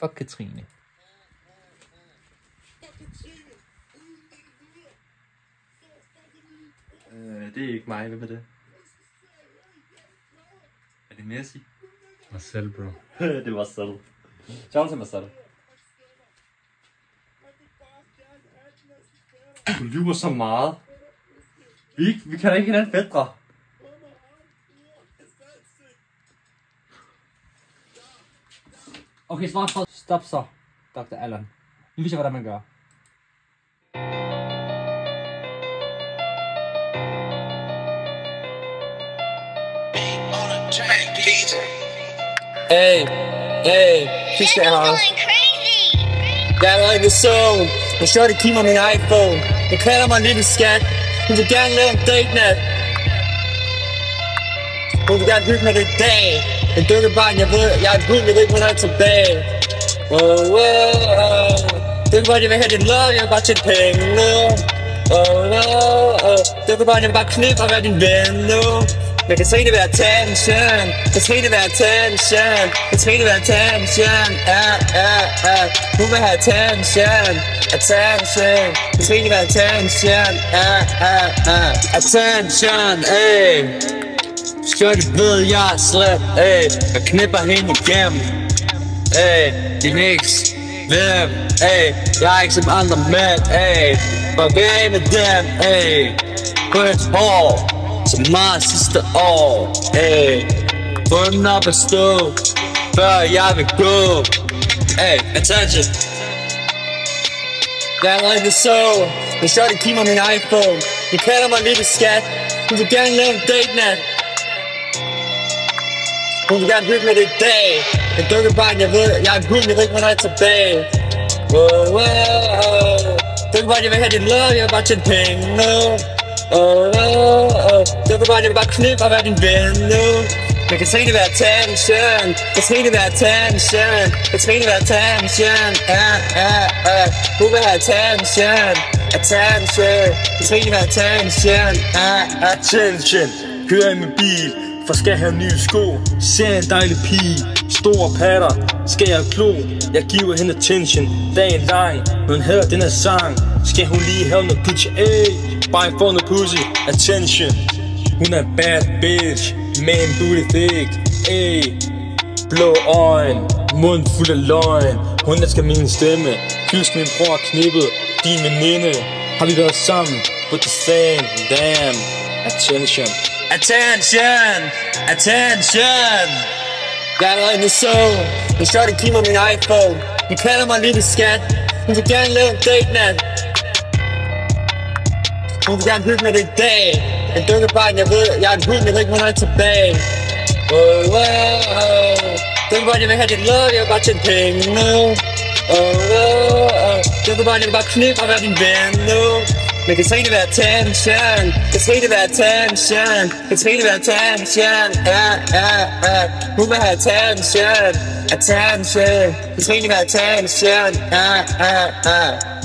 Fuck Katrine. Øh, det er ikke mig. Hvem er det? Er det Messi? Marcel, bro. det var Marcel. Ciao til Marcel. Du lyver så meget. Vi, vi kan da ikke hinanden fædre. Okay, snart for. Stop så, Dr. Allen. Nu viser jeg, hvordan man gør. Hey, hey, fisk der her. Jeg er i the zone. Jeg shot det kigger min iPhone. Jeg kalder mig en lille skat. Hun vil gerne lave en date nat. Hun vil gerne hygge med det i dag. En dykkerbarn, jeg ved, jeg er en hund, jeg ved ikke, hvornår jeg er tilbage. Oh, wow, oh. Det er godt, jeg vil have din love, jeg vil bare tjene penge nu. Oh, oh, oh. Dykkebarn, jeg vil bare knippe og være din ven nu. Jeg kan se det være attention. Kan se det være attention. Kan se det være attention. Ja, ja, ja. Hun vil have attention. Attention. Kan se det være attention. Ja, ja, ja. Attention, ey. Så ved jeg er slet, ey. Jeg knipper hende igennem. Ey, din eks Hvem, ey. Jeg er ikke som andre mænd, ey. Fuck af med dem, ey. Rødt hår. Som mig sidste år, ey. Få den op at stå. Før jeg vil gå. Ey, attention. Jeg er allerede så. Jeg shot det min iPhone. Jeg kender mig en lille skat. Hun vil gerne lave en date nat. Hun vil gerne hygge med det i dag. En dykkebarn, jeg ved, jeg er en hund, jeg ved ikke, hvornår jeg er tilbage. Wow, wow. wow. Dykkebarn, jeg vil have din love, jeg vil bare tjene penge nu. Oh, oh, oh. Dykkebarn, jeg vil bare knippe og være din ven nu. Jeg kan se det være attention. Jeg kan se være attention. Jeg kan se være attention. Ja, ja, ja. Hun vil have attention. Attention. Jeg kan se være attention. Ja, Attention, kører i min bil, for skal have nye sko. Ser en dejlig pige, store patter, skal jeg klo. Jeg giver hende attention, dagen lang, hun hører den her sang. Skal hun lige have noget Gucci, ey, bare for noget pussy, attention. Hun er bad bitch, man booty thick, ey. Blå øjne, mund fuld af løgn Hun elsker min stemme Kysk min bror knippet Din veninde Har vi været sammen With the same Damn Attention Attention! Attention! Jeg er en så. Jeg shot det giver mig min iPhone. Jeg kalder mig lille skat. Hun vil gerne lave en date nat. Hun vil gerne hygge med det i dag. En dykkebarn, jeg ved, jeg er en hund, jeg ved ikke, hvornår jeg er tilbage. Oh, oh, oh. Dykkebarn, jeg vil have dit love, jeg vil bare tjene penge nu. Oh, oh, oh. Dykkebarn, jeg vil bare knippe og være din ven nu. Men kan se det være attention. Kan se det være attention. Kan se det være attention. Ja, ja, ja Hun vil have attention. Attention. Kan se det være attention. Ja, ja, ja